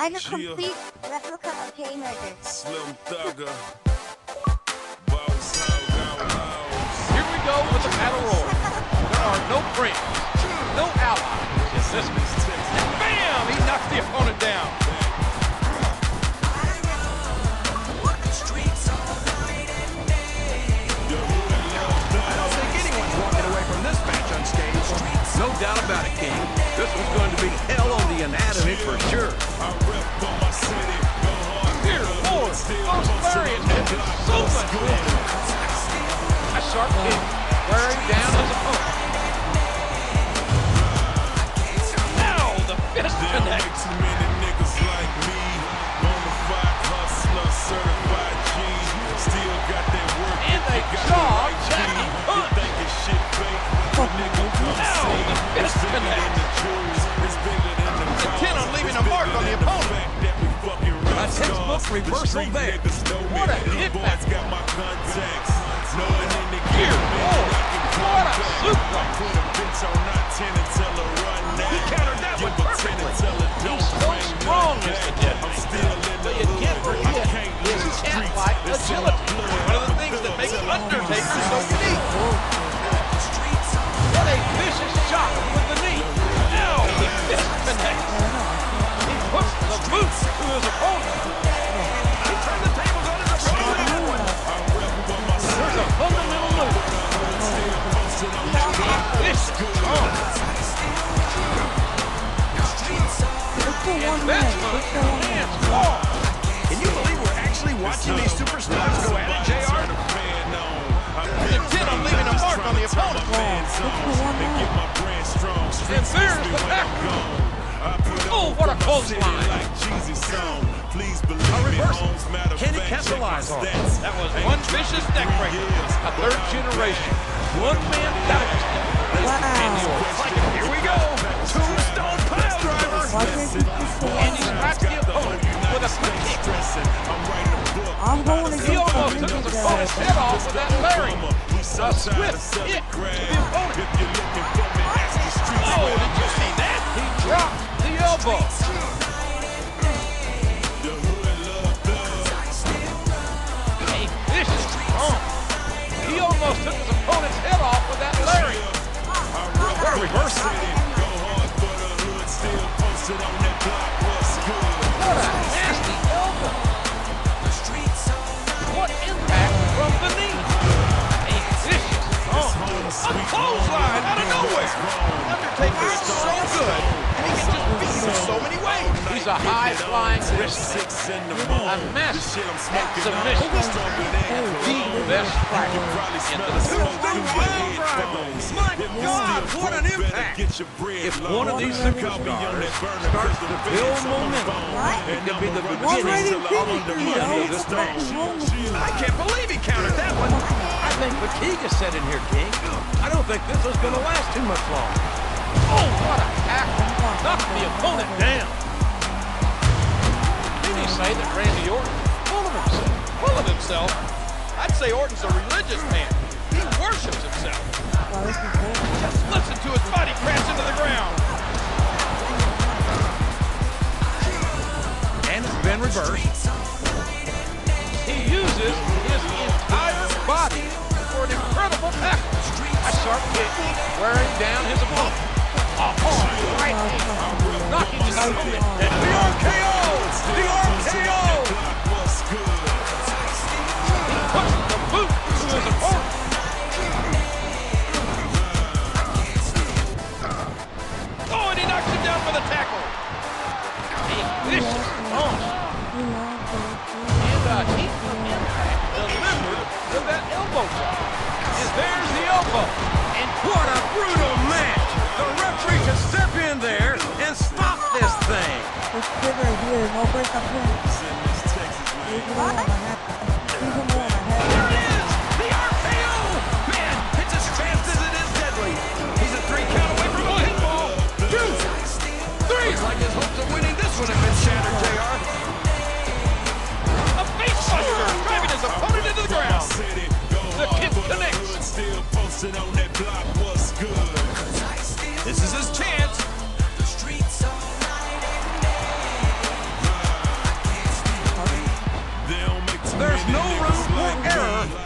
I'm a complete replica of Haymaker. Slim Thugger. Boss Hogg Outlawz. Here we go with the battle royal. There are no friends, no allies in this one. And bam! He knocks the opponent down. Sharp kick, wearing down his opponent. Now the fist There connect. too many niggas like me. Bonafide hustler, certified G. Still got that work. And they jaw the right Jackie key. Punch. You thinking shit fake? Nigga come see. It's bigger than the jewels. It's bigger than the Intent on leaving a mark on the opponent. fact that we fucking rock A textbook reversal there. niggas know me. What a hit boys back. Agility. One of the things that makes Undertaker so these superstars go at it, JR? Intent on leaving a mark on the opponent. Oh, and there's the tackle. Oh, what a clothesline. A reversal. Can he capitalize on it? That was one vicious neck breaker. A third generation. One man dynasty. Randy Orton. Here we go. Tombstone pile driver. Why can't you And he the opponent with a quick kick. I'm took his opponent's head off with that lariat. A swift hit to the opponent. Oh, did you see that? He dropped the elbow. A vicious arm. He almost took his opponent's head off with that lariat. What a reversal. What A master submission. The best striker in the Tombstone pile driver. My God, what an impact. If one of these superstars starts to build momentum, it could be the beginning of the finish, end of this match. wrong with you? I can't believe he countered that one. I think fatigue is set in here, King. I don't think this is going to last too much longer. Oh, what a tackle. Knocked the opponent down. Many say that Randy Orton full of himself. Full of himself? I'd say Orton's a religious man. He worships himself. Just listen to his body crash into the ground. And it's been reversed. He uses his entire body for an incredible tackle. A sharp kick wearing down his opponent. A hard right knocking his opponent down. The RKO! The but- And a heat that elbow drop. And there's the elbow. And what a brutal match! The referee can step in there and stop this thing. This kid right here, no break up here. Head. it is! The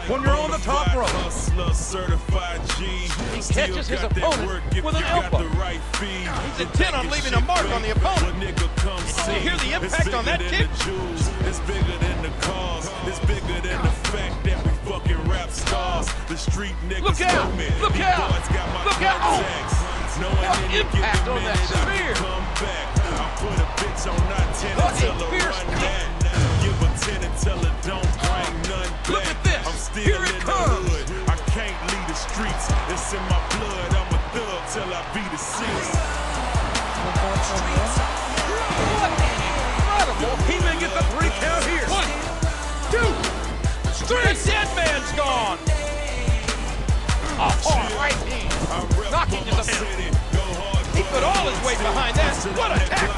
when you're on the top rope. Hustler, certified G. He catches his opponent with an elbow. the right feed. He's intent on leaving a mark on the opponent. But nigga, come see. hear the impact on that than kick? the jewels. It's bigger than the cars. It's bigger than the fact that we fucking rap stars. The street niggas Look out! Look out! boys got my Look out! Oh! contacts. Knowing impact on that minute I spear? Still Here it in comes. the hood. I can't leave the streets. It's in my blood. I'm a thug till I be the six. Incredible. He may get the three count here. One, two, three. The dead man's gone. A oh, hard right hand. I rep Knocking for to the city. He put all his weight behind that. What a tackle.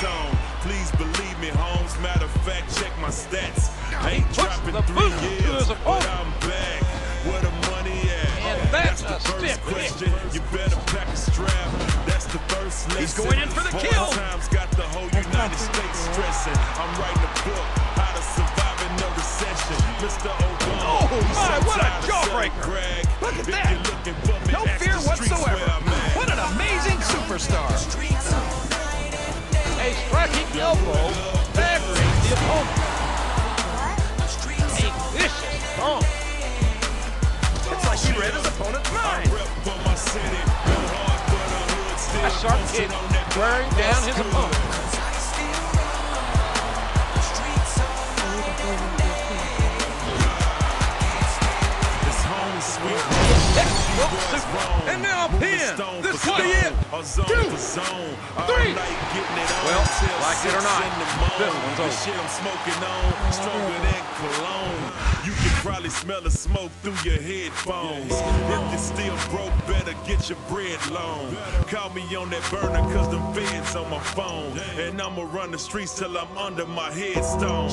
Song. Please believe me, Holmes. Matter of fact, check my stats. I ain't dropping the three years, but. I'm back. Where the money at? And that's the first question. You better pack a strap. That's the first lesson. He's going in for the kill. times got the whole United States stressing. I'm writing a book, how to survive in recession. Mr. Obama. Oh, my, what a tired of selling jawbreaker. Look at that. you're looking for me, No fear whatsoever. where I'm at. What an amazing superstar. A elbow staggering the opponent. A vicious. It's like he read his opponent's mind. rep for my city. Go hard for the hood, still A sharp kick wearing down his opponent. Textbook super. And now a pin. This could be it. Two, three. Well, like it or not, this one's over. Shit I'm smoking on, stronger than cologne. You can probably smell the smoke through your headphones. If you still broke, better get your bread long. Call me on that burner, cause them feds on my phone. And I'ma run the streets till I'm under my headstone.